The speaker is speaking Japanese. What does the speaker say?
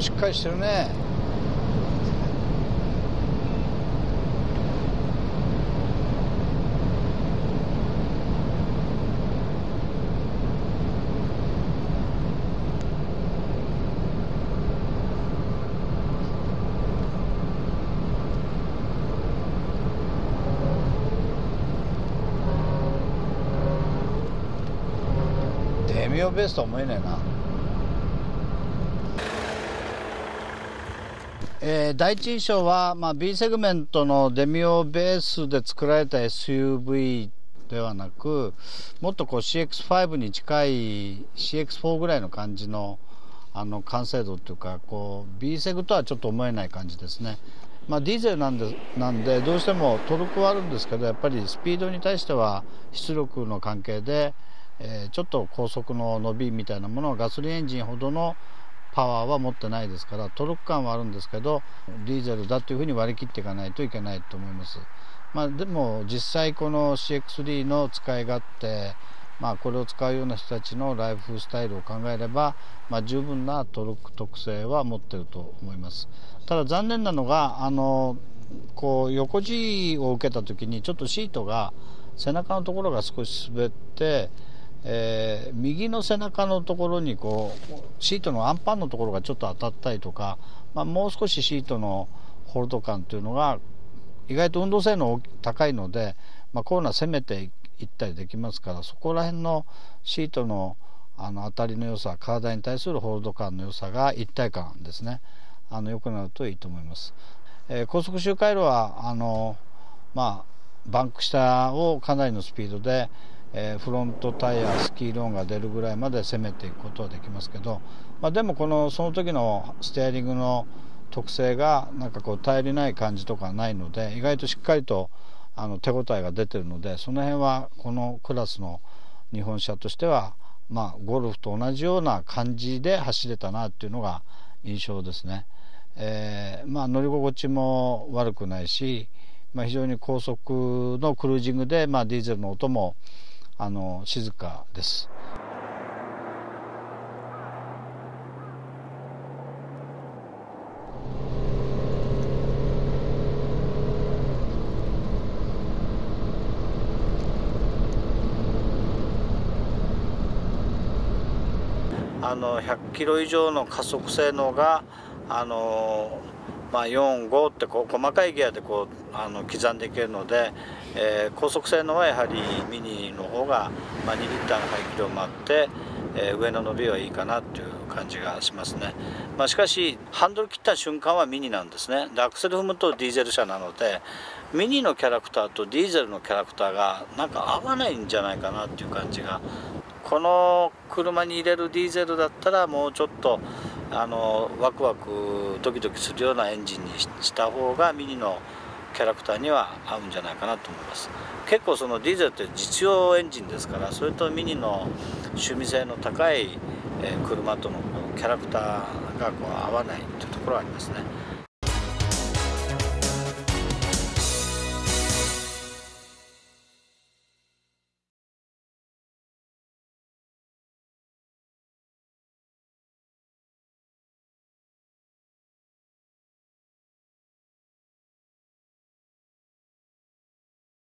しっかりしてるね。デミオベースとは思えないな。えー第一印象は、まあ、B セグメントのデミオベースで作られた SUV ではなくもっとこう CX5 に近い CX4 ぐらいの感じのあの完成度っていうかこう B セグとはちょっと思えない感じですね。まあ、ディーゼルなんでなんでどうしてもトルクはあるんですけどやっぱりスピードに対しては出力の関係で、えーちょっと高速の伸びみたいなものはガソリンエンジンほどのパワーは持ってないですからトルク感はあるんですけどディーゼルだというふうに割り切っていかないといけないと思います。まあ、でも実際この CX3 の使い勝手まあ、これを使うような人たちのライフスタイルを考えれば、まあ、十分なトルク特性は持ってると思いますただ残念なのがあのこう横 G を受けた時にちょっとシートが背中のところが少し滑って、えー右の背中のところにこうシートのアンパンのところがちょっと当たったりとか、まあ、もう少しシートのホールド感というのが意外と運動性能高いので、まあ、こういうのは攻めていったりできますからそこら辺のシートのあの当たりの良さ体に対するホールド感の良さが一体感ですねあの良くなるといいと思います。えー高速周回路はあのまあバンク下をかなりのスピードで、えーフロントタイヤスキーローンが出るぐらいまで攻めていくことはできますけど、まあ、でもこのその時のステアリングの特性がなんかこう頼りない感じとかないので意外としっかりとあの手応えが出てるのでその辺はこのクラスの日本車としてはまあゴルフと同じような感じで走れたなっていうのが印象ですね。えーまあ乗り心地も悪くないし、まあ、非常に高速のクルージングで、まあ、ディーゼルの音もあの静かです。あの100キロ以上の加速性能があの、まあ、45ってこう細かいギアでこうあの刻んでいけるので、えー高速性能はやはりミニの方が、まあ、2リッターの排気量もあって、えー上の伸びはいいかなっていう感じがしますね、まあ、しかしハンドル切った瞬間はミニなんですね。でアクセル踏むとディーゼル車なのでミニのキャラクターとディーゼルのキャラクターがなんか合わないんじゃないかなっていう感じがこの車に入れるディーゼルだったらもうちょっとあのワクワクドキドキするようなエンジンにしした方がミニのキャラクターには合うんじゃないかなと思います。結構そのディーゼルって実用エンジンですからそれとミニの趣味性の高いえ車とのキャラクターがこう合わないというところはありますね。